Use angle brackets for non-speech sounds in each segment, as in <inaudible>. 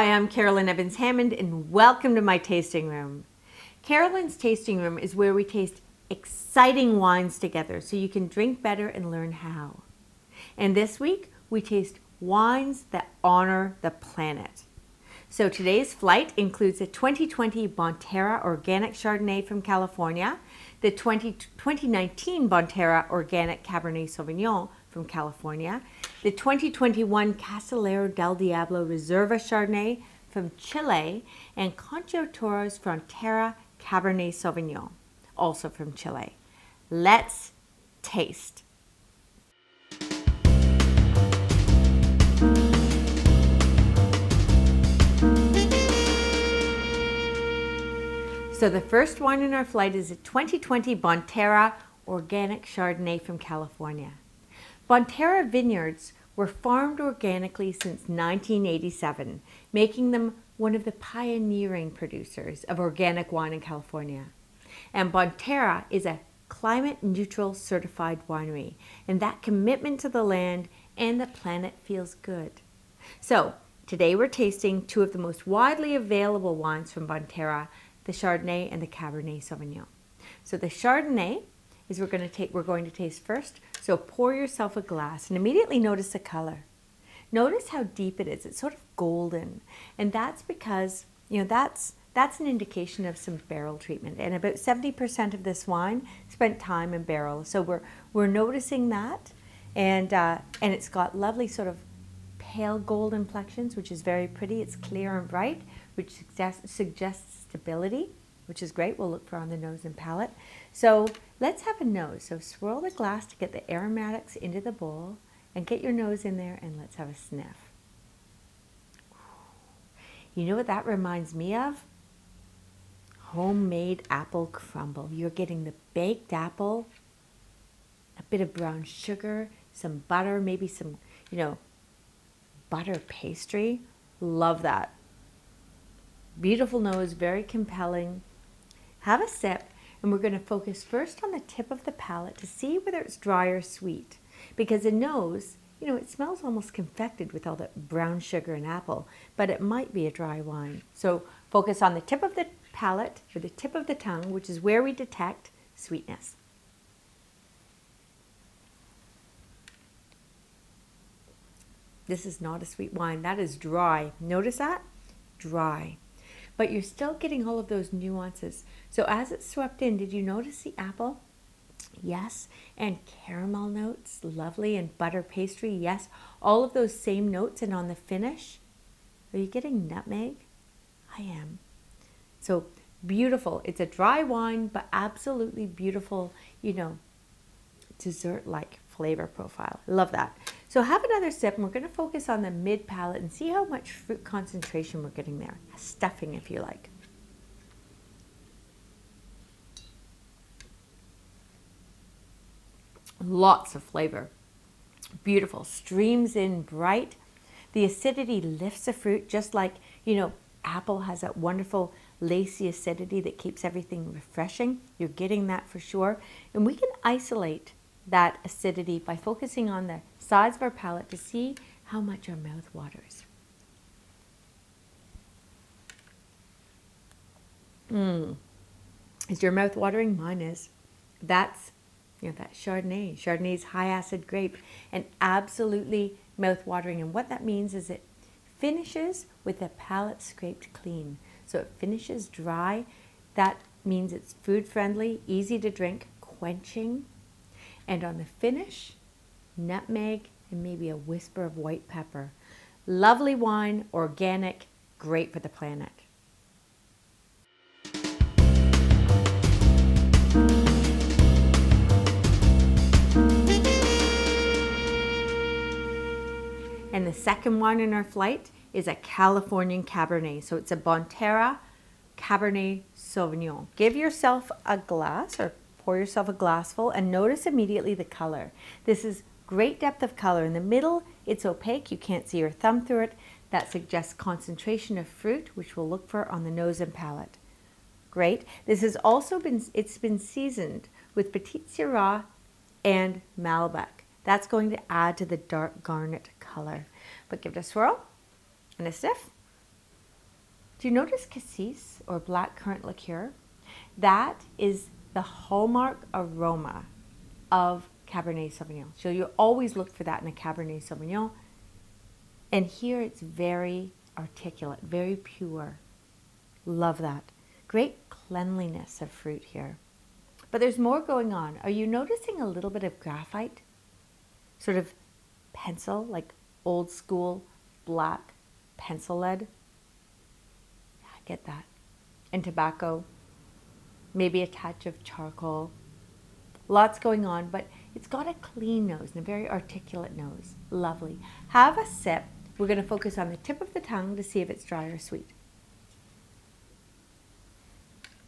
Hi, I'm Carolyn Evans Hammond, and welcome to my tasting room. Carolyn's tasting room is where we taste exciting wines together so you can drink better and learn how. And this week, we taste wines that honor the planet. So today's flight includes a 2020 Bonterra Organic Chardonnay from California, the 20, 2019 Bonterra Organic Cabernet Sauvignon from California, the 2021 Casillero del Diablo Reserva Chardonnay from Chile, and Concha Toro's Frontera Cabernet Sauvignon, also from Chile. Let's taste. So the first wine in our flight is a 2020 Bonterra Organic Chardonnay from California. Bonterra vineyards were farmed organically since 1987, making them one of the pioneering producers of organic wine in California. And Bonterra is a climate neutral certified winery, and that commitment to the land and the planet feels good. So, today we're tasting two of the most widely available wines from Bonterra, the Chardonnay and the Cabernet Sauvignon. So the Chardonnay is we're going to take we're going to taste first. So pour yourself a glass and immediately notice the color. Notice how deep it is. It's sort of golden. And that's because, you know, that's that's an indication of some barrel treatment. And about 70% of this wine spent time in barrel. So we're we're noticing that and uh, and it's got lovely sort of pale gold inflections, which is very pretty. It's clear and bright, which suggests, suggests stability which is great. We'll look for on the nose and palate. So let's have a nose. So swirl the glass to get the aromatics into the bowl and get your nose in there and let's have a sniff. You know what that reminds me of? Homemade apple crumble. You're getting the baked apple, a bit of brown sugar, some butter, maybe some, you know, butter pastry. Love that. Beautiful nose, very compelling. Have a sip, and we're going to focus first on the tip of the palate to see whether it's dry or sweet. Because the nose, you know, it smells almost confected with all that brown sugar and apple, but it might be a dry wine. So focus on the tip of the palate, or the tip of the tongue, which is where we detect sweetness. This is not a sweet wine. That is dry. Notice that? Dry but you're still getting all of those nuances. So as it swept in, did you notice the apple? Yes. And caramel notes, lovely, and butter pastry, yes. All of those same notes, and on the finish, are you getting nutmeg? I am. So beautiful. It's a dry wine, but absolutely beautiful, you know, dessert like flavor profile. Love that. So have another sip and we're going to focus on the mid palate and see how much fruit concentration we're getting there. Stuffing if you like. Lots of flavor. Beautiful. Streams in bright. The acidity lifts the fruit just like, you know, apple has that wonderful lacy acidity that keeps everything refreshing. You're getting that for sure. And we can isolate that acidity by focusing on the sides of our palate to see how much our mouth waters. Mmm. Is your mouth watering? Mine is. That's, you know, that Chardonnay. Chardonnay's high acid grape and absolutely mouth watering. And what that means is it finishes with the palate scraped clean. So it finishes dry. That means it's food friendly, easy to drink, quenching, and on the finish, nutmeg and maybe a whisper of white pepper. Lovely wine, organic, great for the planet. And the second one in our flight is a Californian Cabernet. So it's a Bonterra Cabernet Sauvignon. Give yourself a glass or Pour yourself a glassful and notice immediately the color. This is great depth of color. In the middle, it's opaque. You can't see your thumb through it. That suggests concentration of fruit, which we'll look for on the nose and palate. Great. This has also been, it's been seasoned with Petite Sirah and Malbec. That's going to add to the dark garnet color. But give it a swirl and a sniff. Do you notice cassis or black currant liqueur? That is the hallmark aroma of Cabernet Sauvignon. So you always look for that in a Cabernet Sauvignon. And here it's very articulate, very pure. Love that. Great cleanliness of fruit here. But there's more going on. Are you noticing a little bit of graphite? Sort of pencil, like old school black pencil lead? Yeah, I get that. And tobacco, maybe a touch of charcoal. Lots going on, but it's got a clean nose and a very articulate nose. Lovely. Have a sip. We're going to focus on the tip of the tongue to see if it's dry or sweet.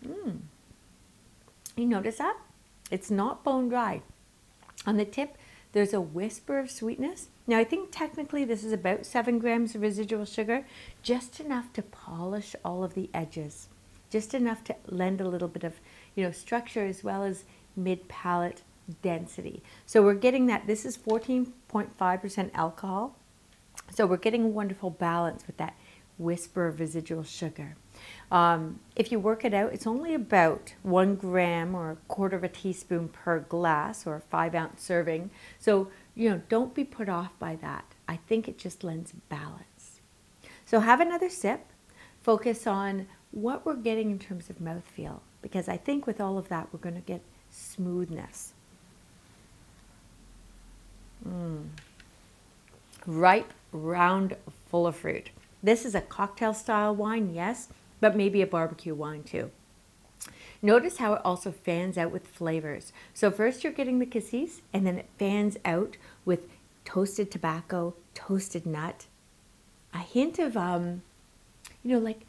Mmm. You notice that? It's not bone dry. On the tip, there's a whisper of sweetness. Now, I think technically this is about seven grams of residual sugar, just enough to polish all of the edges, just enough to lend a little bit of, you know, structure as well as mid palate density. So we're getting that. This is 14.5% alcohol. So we're getting a wonderful balance with that whisper of residual sugar. Um, if you work it out, it's only about one gram or a quarter of a teaspoon per glass or a five ounce serving. So, you know, don't be put off by that. I think it just lends balance. So have another sip. Focus on what we're getting in terms of mouthfeel because I think with all of that, we're going to get smoothness. Mm. Ripe, round, full of fruit. This is a cocktail style wine, yes, but maybe a barbecue wine too. Notice how it also fans out with flavors. So first you're getting the cassis and then it fans out with toasted tobacco, toasted nut, a hint of, um, you know, like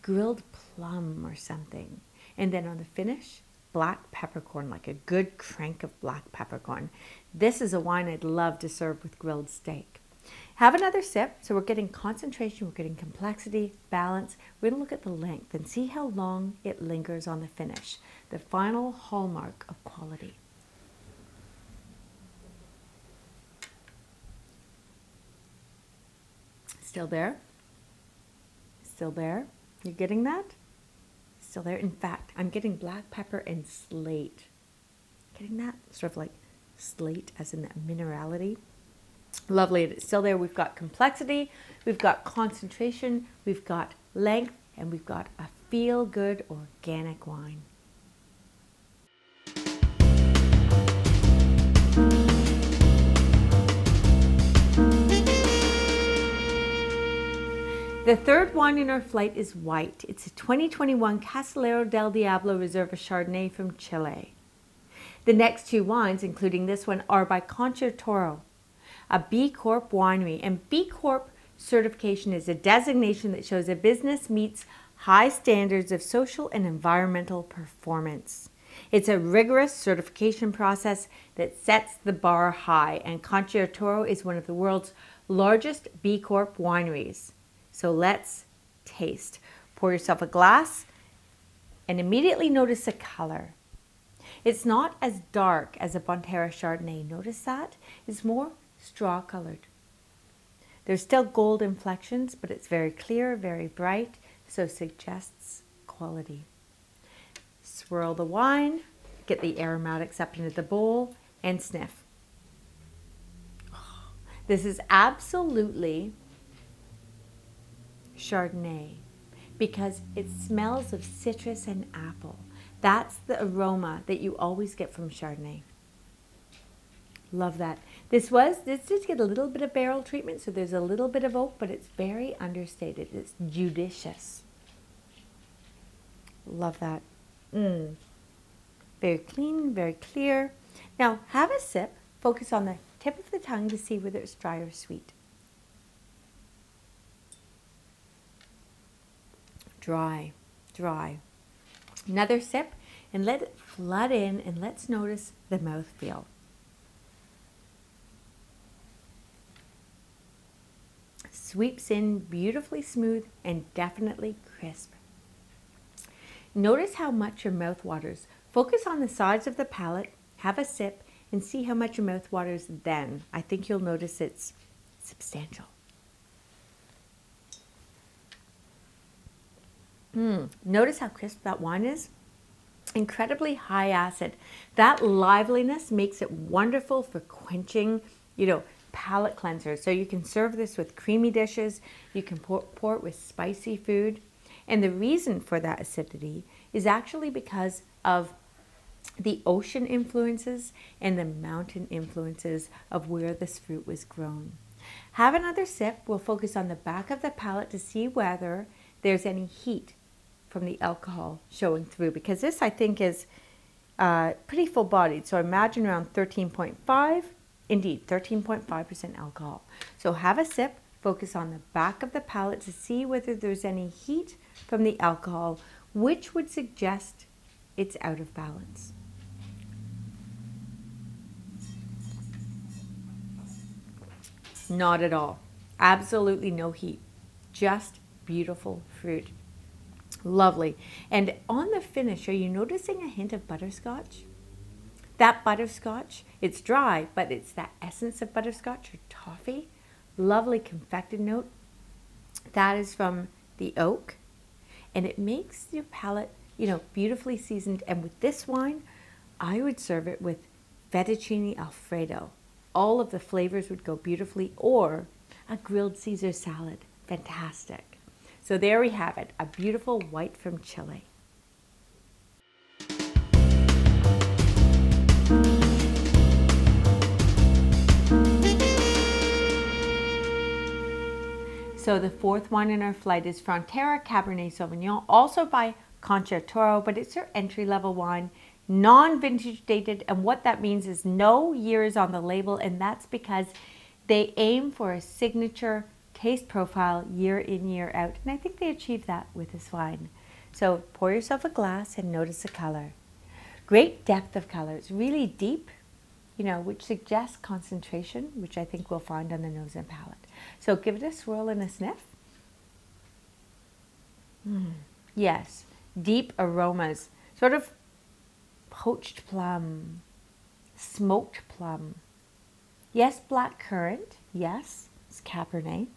grilled plum or something. And then on the finish, black peppercorn, like a good crank of black peppercorn. This is a wine I'd love to serve with grilled steak. Have another sip. So we're getting concentration, we're getting complexity, balance. We're going to look at the length and see how long it lingers on the finish, the final hallmark of quality. Still there? Still there? You're getting that? Still there? In fact, I'm getting black pepper and slate. Getting that? Sort of like slate as in that minerality. Lovely, it's still there. We've got complexity, we've got concentration, we've got length, and we've got a feel good organic wine. The third wine in our flight is white. It's a 2021 Casillero del Diablo Reserva Chardonnay from Chile. The next two wines, including this one, are by Concha Toro a B Corp winery. And B Corp certification is a designation that shows a business meets high standards of social and environmental performance. It's a rigorous certification process that sets the bar high, and Concha Toro is one of the world's largest B Corp wineries. So let's taste. Pour yourself a glass and immediately notice the color. It's not as dark as a Bonterra Chardonnay. Notice that? It's more straw colored. There's still gold inflections, but it's very clear, very bright, so suggests quality. Swirl the wine, get the aromatics up into the bowl, and sniff. <sighs> This is absolutely Chardonnay because it smells of citrus and apple. That's the aroma that you always get from Chardonnay. Love that. This was, this did get a little bit of barrel treatment, so there's a little bit of oak, but it's very understated. It's judicious. Love that. Mm. Very clean, very clear. Now, have a sip. Focus on the tip of the tongue to see whether it's dry or sweet. Dry, dry. Another sip and let it flood in and let's notice the mouth feel. sweeps in beautifully smooth and definitely crisp. Notice how much your mouth waters. Focus on the sides of the palate, have a sip, and see how much your mouth waters then. I think you'll notice it's substantial. Mm, notice how crisp that wine is? Incredibly high acid. That liveliness makes it wonderful for quenching, you know, palate cleansers. So you can serve this with creamy dishes, you can pour, pour it with spicy food. And the reason for that acidity is actually because of the ocean influences and the mountain influences of where this fruit was grown. Have another sip. We'll focus on the back of the palate to see whether there's any heat from the alcohol showing through because this I think is uh, pretty full bodied. So imagine around 13.5, indeed 13.5% alcohol. So have a sip, focus on the back of the palate to see whether there's any heat from the alcohol, which would suggest it's out of balance. Not at all. Absolutely no heat. Just beautiful fruit. Lovely. And on the finish, are you noticing a hint of butterscotch? That butterscotch, it's dry, but it's that essence of butterscotch or toffee. Lovely confected note. That is from the oak. And it makes your palate, you know, beautifully seasoned. And with this wine, I would serve it with fettuccine alfredo. All of the flavors would go beautifully, or a grilled Caesar salad. Fantastic. So there we have it, a beautiful white from Chile. So the fourth one in our flight is Frontera Cabernet Sauvignon, also by Concha Toro, but it's their entry level wine, non-vintage dated, and what that means is no years on the label, and that's because they aim for a signature taste profile year in, year out. And I think they achieved that with this wine. So pour yourself a glass and notice the color. Great depth of color. It's really deep, you know, which suggests concentration, which I think we'll find on the nose and palate. So give it a swirl and a sniff. Mm. Yes, deep aromas, sort of poached plum, smoked plum. Yes, black currant. Yes, it's Cabernet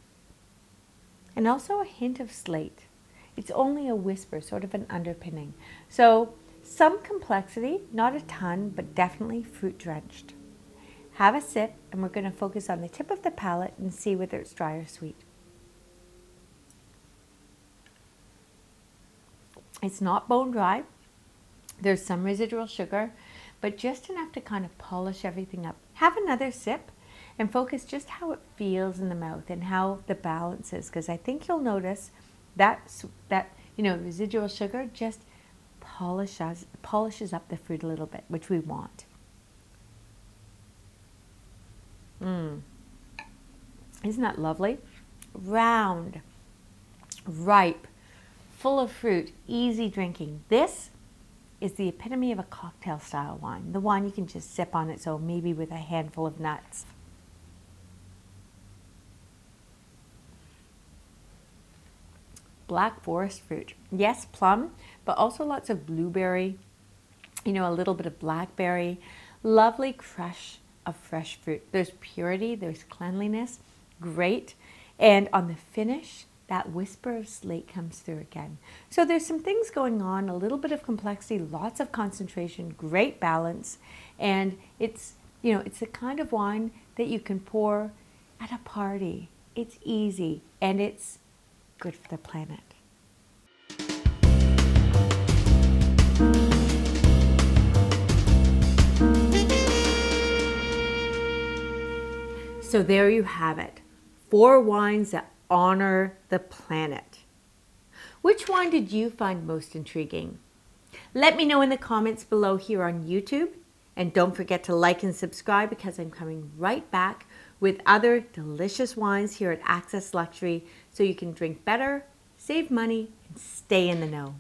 and also a hint of slate. It's only a whisper, sort of an underpinning. So some complexity, not a ton, but definitely fruit drenched. Have a sip, and we're going to focus on the tip of the palate and see whether it's dry or sweet. It's not bone dry. There's some residual sugar, but just enough to kind of polish everything up. Have another sip and focus just how it feels in the mouth and how the balance is because I think you'll notice that that you know residual sugar just polishes polishes up the fruit a little bit, which we want. Mmm. Isn't that lovely? Round, ripe, full of fruit, easy drinking. This is the epitome of a cocktail style wine. The wine you can just sip on its own, maybe with a handful of nuts. Black forest fruit. Yes, plum, but also lots of blueberry, you know, a little bit of blackberry. Lovely crush of fresh fruit. There's purity, there's cleanliness, great. And on the finish, that whisper of slate comes through again. So there's some things going on, a little bit of complexity, lots of concentration, great balance. And it's, you know, it's the kind of wine that you can pour at a party. It's easy and it's good for the planet. So there you have it. Four wines that honor the planet. Which wine did you find most intriguing? Let me know in the comments below here on YouTube. And don't forget to like and subscribe because I'm coming right back with other delicious wines here at Access Luxury so you can drink better, save money, and stay in the know.